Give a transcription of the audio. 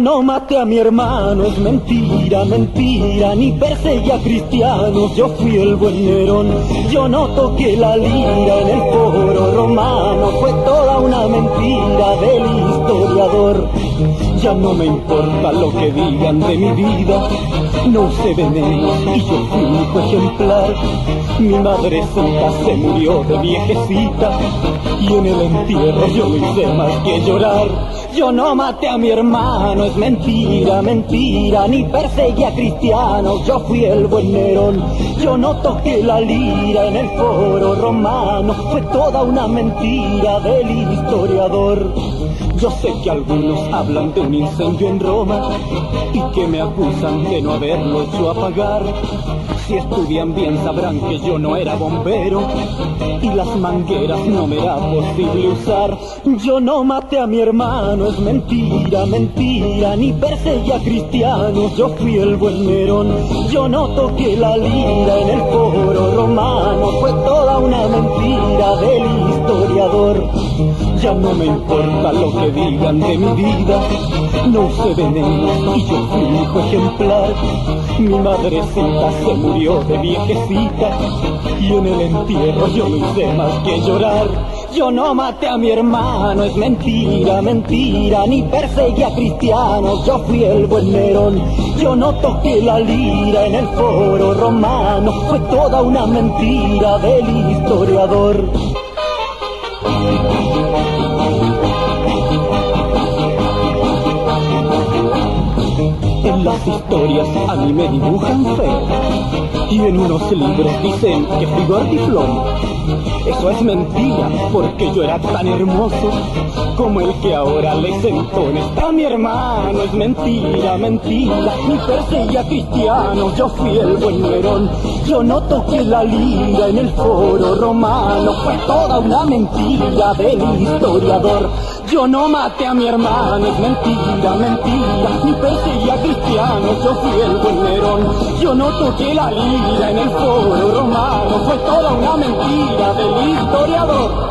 no maté a mi hermano, es mentira, mentira, ni perseguí a cristianos, yo fui el buen Nerón, yo no toqué la lira en el foro romano, fue toda una mentira del historiador. Ya no me importa lo que digan de mi vida, no usé veneno y yo fui un hijo ejemplar. Mi madre santa se murió de viejecita y en el entierro yo no hice más que llorar. Yo no maté a mi hermano, es mentira, mentira, ni perseguí a cristianos, yo fui el buen Nerón. Yo no toqué la lira en el foro romano, fue toda una mentira del historiador. Yo sé que algunos hablan de un incendio en Roma y que me acusan de no haberlo hecho apagar. Si estudian bien sabrán que yo no era bombero y las mangueras no me era posible usar. Yo no maté a mi hermano, es mentira, mentira, ni perseguí a cristianos, yo fui el buen Nerón. Yo no toqué la lira en el foro romano, fue toda una mentira del historiador. Ya no me importa lo que digan de mi vida, no usé veneno y yo fui hijo ejemplar. Mi madrecita se murió de viejecita y en el entierro yo no hice más que llorar. Yo no maté a mi hermano, es mentira, mentira, ni perseguí a cristianos, yo fui el buen Nerón. Yo no toqué la lira en el foro romano, fue toda una mentira del historiador. Historias a mí me dibujan feo y en unos libros dicen que fui gordiflón. Eso es mentira, porque yo era tan hermoso como el que ahora le entone. Está mi hermano, es mentira, mentira. Ni perseguía cristianos, yo fui el buen Nerón. Yo no toqué la lira en el foro romano, fue toda una mentira del historiador. Yo no maté a mi hermano, es mentira, mentira. Ni perseguía cristianos, yo fui el buen Nerón. Yo no toqué la lira en el foro romano, fue toda una mentira del historiador.